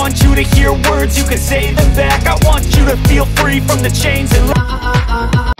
want you to hear words, you can say them back. I want you to feel free from the chains and